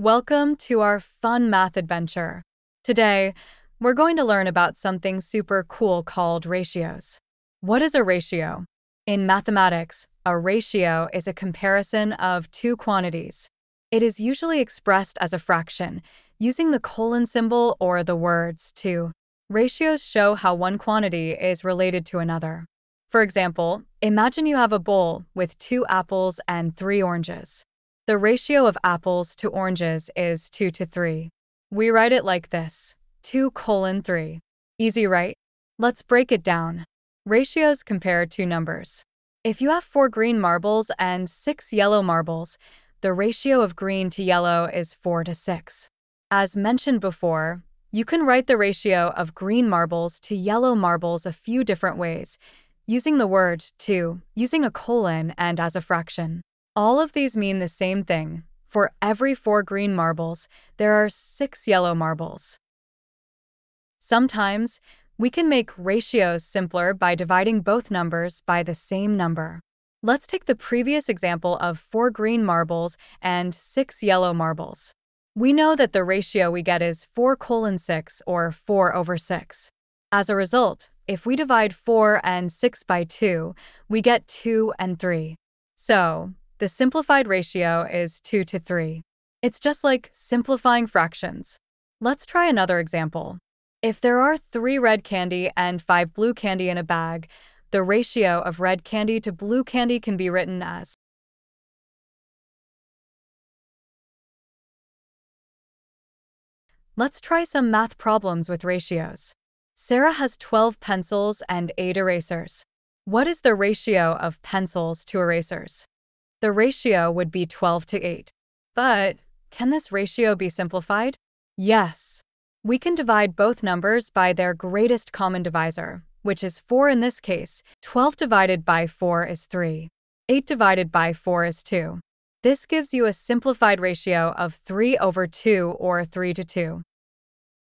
Welcome to our fun math adventure. Today, we're going to learn about something super cool called ratios. What is a ratio? In mathematics, a ratio is a comparison of two quantities. It is usually expressed as a fraction, using the colon symbol or the words to. Ratios show how one quantity is related to another. For example, imagine you have a bowl with two apples and three oranges. The ratio of apples to oranges is 2 to 3. We write it like this 2 colon 3. Easy, right? Let's break it down. Ratios compare two numbers. If you have four green marbles and six yellow marbles, the ratio of green to yellow is 4 to 6. As mentioned before, you can write the ratio of green marbles to yellow marbles a few different ways, using the word to, using a colon, and as a fraction. All of these mean the same thing. For every four green marbles, there are six yellow marbles. Sometimes, we can make ratios simpler by dividing both numbers by the same number. Let's take the previous example of four green marbles and six yellow marbles. We know that the ratio we get is 4 colon 6, or 4 over 6. As a result, if we divide 4 and 6 by 2, we get 2 and 3. So, the simplified ratio is 2 to 3. It's just like simplifying fractions. Let's try another example. If there are 3 red candy and 5 blue candy in a bag, the ratio of red candy to blue candy can be written as Let's try some math problems with ratios. Sarah has 12 pencils and 8 erasers. What is the ratio of pencils to erasers? The ratio would be 12 to 8. But can this ratio be simplified? Yes. We can divide both numbers by their greatest common divisor, which is 4 in this case. 12 divided by 4 is 3. 8 divided by 4 is 2. This gives you a simplified ratio of 3 over 2 or 3 to 2.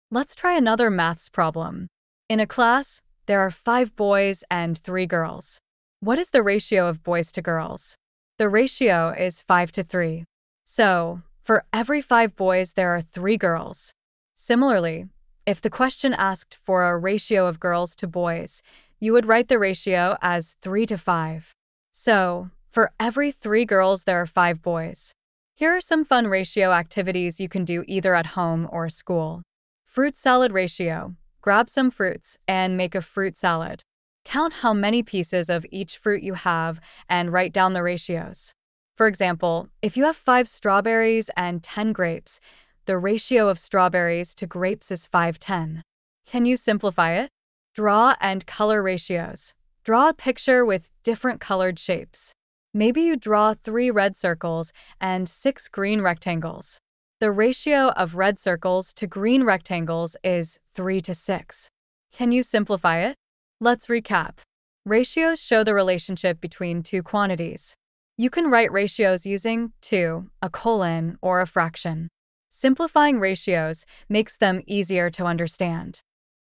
Let's try another maths problem. In a class, there are 5 boys and 3 girls. What is the ratio of boys to girls? The ratio is 5 to 3. So, for every 5 boys, there are 3 girls. Similarly, if the question asked for a ratio of girls to boys, you would write the ratio as 3 to 5. So, for every 3 girls, there are 5 boys. Here are some fun ratio activities you can do either at home or school. Fruit salad ratio. Grab some fruits and make a fruit salad. Count how many pieces of each fruit you have and write down the ratios. For example, if you have 5 strawberries and 10 grapes, the ratio of strawberries to grapes is 510. Can you simplify it? Draw and color ratios. Draw a picture with different colored shapes. Maybe you draw three red circles and six green rectangles. The ratio of red circles to green rectangles is 3 to 6. Can you simplify it? Let's recap. Ratios show the relationship between two quantities. You can write ratios using to, a colon, or a fraction. Simplifying ratios makes them easier to understand.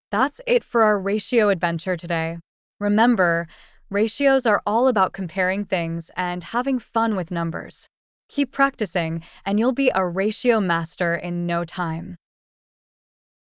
That's it for our ratio adventure today. Remember, ratios are all about comparing things and having fun with numbers. Keep practicing, and you'll be a ratio master in no time.